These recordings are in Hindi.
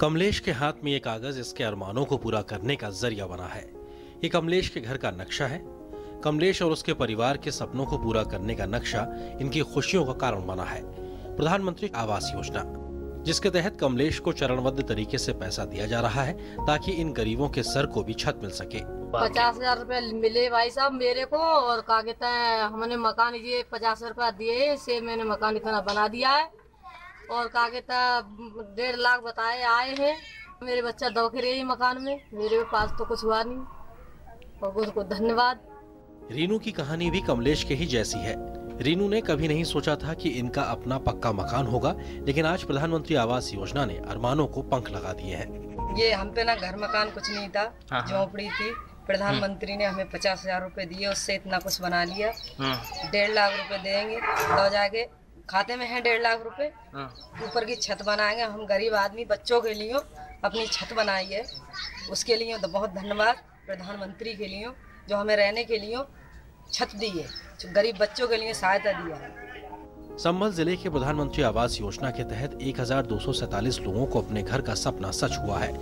कमलेश के हाथ में ये कागज़ इसके अरमानों को पूरा करने का ज़रिया बना है। ये कमलेश के घर का नक्शा है। कमलेश और उसके परिवार के सपनों को पूरा करने का नक्शा इनकी खुशियों का कारण बना है। प्रधानमंत्री आवास योजना, जिसके तहत कमलेश को चरणबद्ध तरीके से पैसा दिया जा रहा है ताकि इन गरीबों के सर को भी छत मिल सके। पचास हज़ार रूपए मिले भाई साहब मेरे को और क्या कहते हैं, हमने मकान ये पचास रुपया दिए से मैंने मकान इतना बना दिया है। और क्या कहते हैं डेढ़ लाख बताए आए हैं। मेरे बच्चा दौख रही मकान में। मेरे पास तो कुछ हुआ नहीं। और उसको धन्यवाद। रीनू की कहानी भी कमलेश के ही जैसी है। रीनू ने कभी नहीं सोचा था कि इनका अपना पक्का मकान होगा लेकिन आज प्रधानमंत्री आवास योजना ने अरमानों को पंख लगा दिए हैं। ये हम पे ना घर मकान कुछ नहीं था हाँ, हाँ। झोपड़ी थी। प्रधानमंत्री ने हमें पचास हज़ार रूपए दिए उससे इतना कुछ बना लिया। हाँ, डेढ़ लाख रुपए देंगे तो जाके खाते में है डेढ़ लाख रुपए। हाँ। ऊपर की छत बनाएँगे। हम गरीब आदमी बच्चों के लिए अपनी छत बनाई है उसके लिए तो बहुत धन्यवाद प्रधानमंत्री के लिए जो हमें रहने के लिए छत दी है जो गरीब बच्चों के लिए सहायता दिया है। संभल ज़िले के प्रधानमंत्री आवास योजना के तहत 1247 लोगों को अपने घर का सपना सच हुआ है।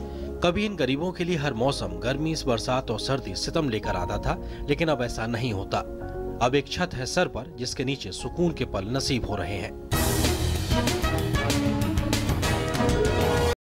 कभी इन गरीबों के लिए हर मौसम गर्मी बरसात और सर्दी सितम लेकर आता था लेकिन अब ऐसा नहीं होता। अब एक छत है सर पर, जिसके नीचे सुकून के पल नसीब हो रहे हैं।